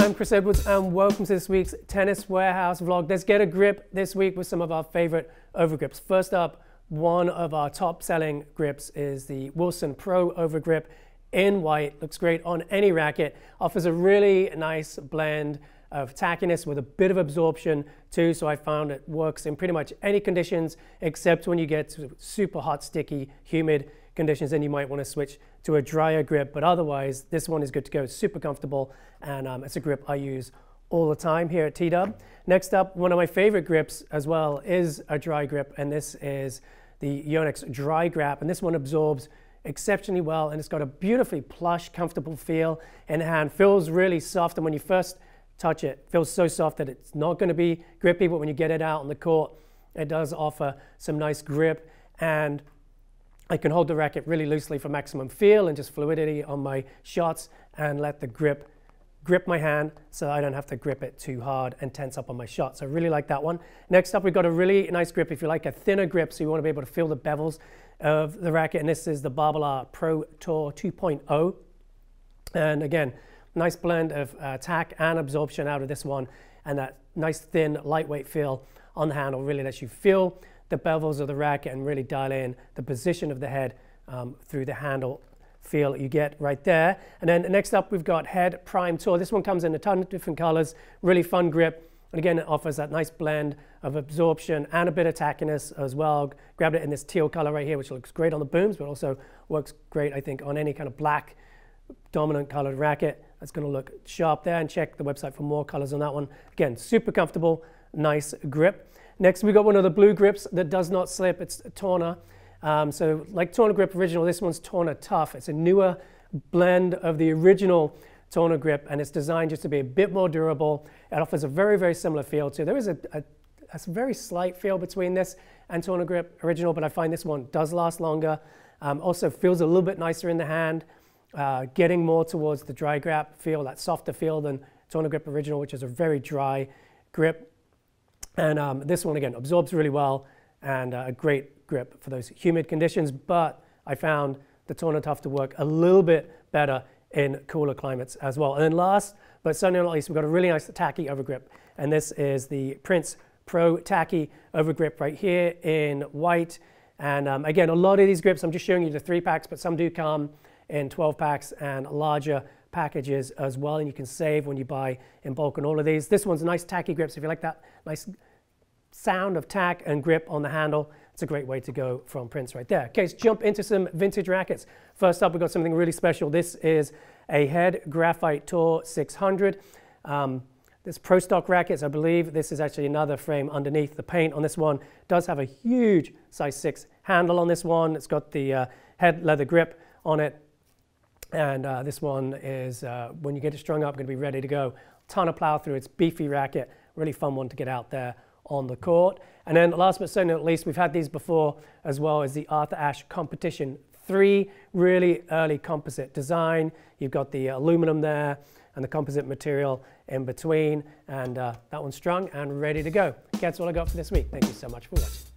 I'm Chris Edwards and welcome to this week's Tennis Warehouse vlog. Let's get a grip this week with some of our favorite overgrips. First up, one of our top selling grips is the Wilson Pro Overgrip in white. Looks great on any racket. Offers a really nice blend of tackiness with a bit of absorption too. So I found it works in pretty much any conditions except when you get super hot, sticky, humid conditions, then you might want to switch to a drier grip. But otherwise, this one is good to go. It's super comfortable, and um, it's a grip I use all the time here at T-Dub. Next up, one of my favorite grips as well is a dry grip, and this is the Yonex Dry Grap, and this one absorbs exceptionally well, and it's got a beautifully plush, comfortable feel in the hand. Feels really soft, and when you first touch it, it feels so soft that it's not going to be grippy, but when you get it out on the court, it does offer some nice grip and I can hold the racket really loosely for maximum feel and just fluidity on my shots and let the grip grip my hand so I don't have to grip it too hard and tense up on my shot. So I really like that one. Next up, we've got a really nice grip if you like a thinner grip, so you want to be able to feel the bevels of the racket. And this is the Babolat Pro Tour 2.0. And again, nice blend of uh, tack and absorption out of this one. And that nice thin, lightweight feel on the handle really lets you feel the bevels of the racket and really dial in the position of the head um, through the handle feel you get right there. And then next up, we've got Head Prime Tour. This one comes in a ton of different colors, really fun grip. And again, it offers that nice blend of absorption and a bit of tackiness as well. Grabbed it in this teal color right here, which looks great on the booms, but also works great, I think, on any kind of black dominant colored racket. That's gonna look sharp there and check the website for more colors on that one. Again, super comfortable, nice grip. Next, we got one of the blue grips that does not slip. It's Tourna. Um, so like Tourna Grip Original, this one's Tourna Tuff. It's a newer blend of the original Tourna Grip, and it's designed just to be a bit more durable. It offers a very, very similar feel to. There is a, a, a very slight feel between this and Tourna Grip Original, but I find this one does last longer. Um, also feels a little bit nicer in the hand, uh, getting more towards the dry grip feel, that softer feel than Tourna Grip Original, which is a very dry grip. And um, this one, again, absorbs really well and uh, a great grip for those humid conditions. But I found the Tourna Tuff to work a little bit better in cooler climates as well. And then last, but certainly not least, we've got a really nice tacky overgrip. And this is the Prince Pro Tacky Overgrip right here in white. And um, again, a lot of these grips, I'm just showing you the three packs, but some do come in 12 packs and larger packages as well. And you can save when you buy in bulk on all of these. This one's nice tacky grip. So if you like that nice sound of tack and grip on the handle, it's a great way to go from Prince right there. Okay, let's jump into some vintage rackets. First up, we've got something really special. This is a Head Graphite Tour 600. Um, this Pro Stock rackets, I believe this is actually another frame underneath. The paint on this one does have a huge size 6 handle on this one. It's got the uh, head leather grip on it. And uh, this one is, uh, when you get it strung up, going to be ready to go. Ton of plow through. It's beefy racket. Really fun one to get out there on the court. And then last but certainly not least, we've had these before as well as the Arthur Ashe Competition 3, really early composite design. You've got the aluminum there and the composite material in between. And uh, that one's strung and ready to go. That's all I got for this week. Thank you so much for watching.